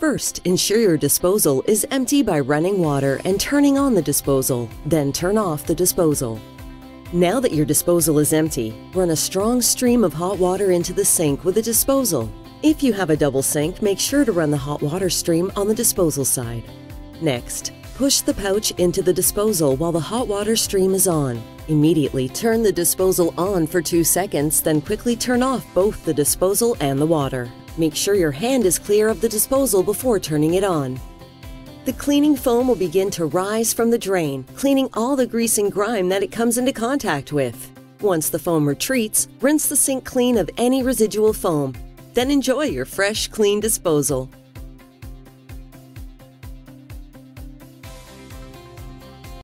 First, ensure your disposal is empty by running water and turning on the disposal, then turn off the disposal. Now that your disposal is empty, run a strong stream of hot water into the sink with the disposal. If you have a double sink, make sure to run the hot water stream on the disposal side. Next, push the pouch into the disposal while the hot water stream is on. Immediately turn the disposal on for 2 seconds, then quickly turn off both the disposal and the water. Make sure your hand is clear of the disposal before turning it on. The cleaning foam will begin to rise from the drain, cleaning all the grease and grime that it comes into contact with. Once the foam retreats, rinse the sink clean of any residual foam. Then enjoy your fresh, clean disposal.